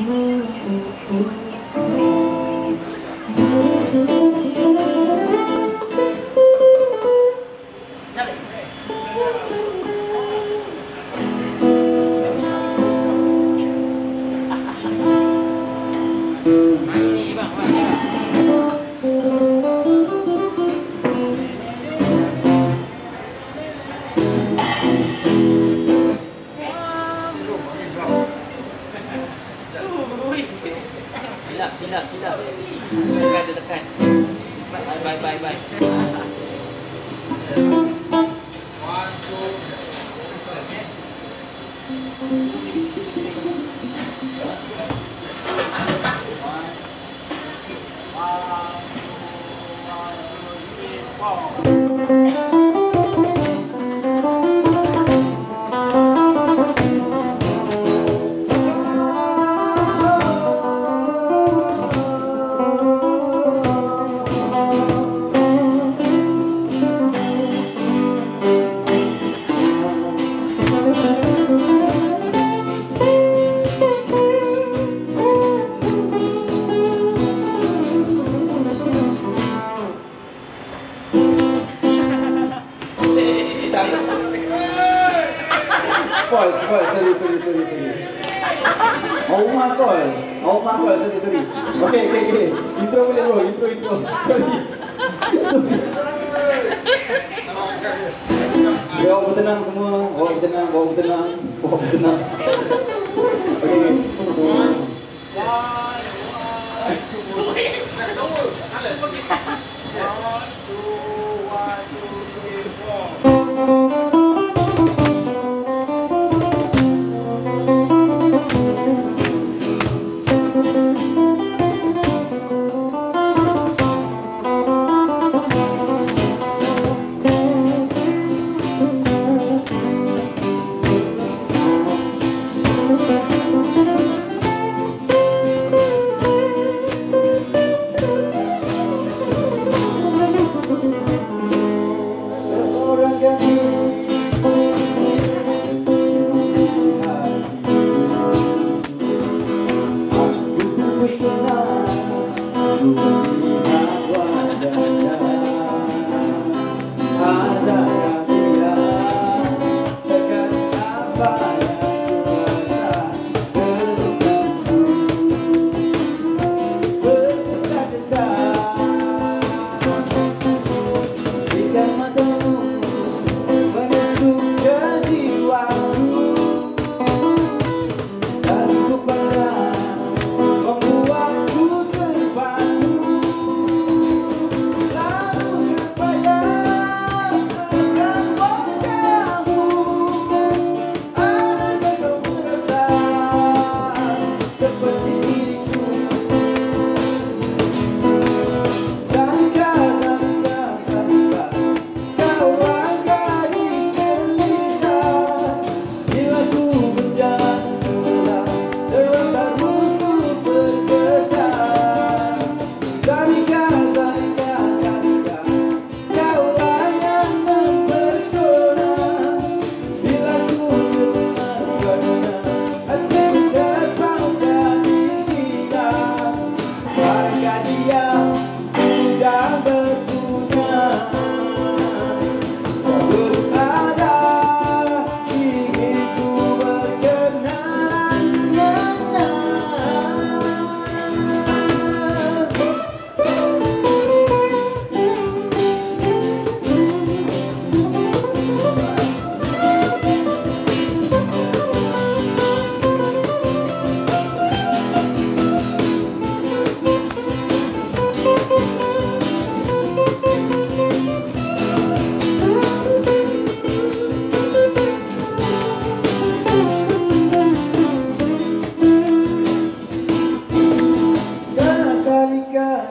Mm-hmm. Silap, silap, silap. Tekan, tekan. Bye, bye, bye, bye. call, call, sorry, sorry, sorry, sorry. Auma call, Auma call, sorry, sorry. Okay, okay, okay. Intro boleh bro, intro, intro. Sorry. Sorry. Bawa bertenang semua, bawa bertenang, bawa bertenang, bawa bertenang. Okay. Wah, wah. Tunggu. belong.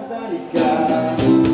America.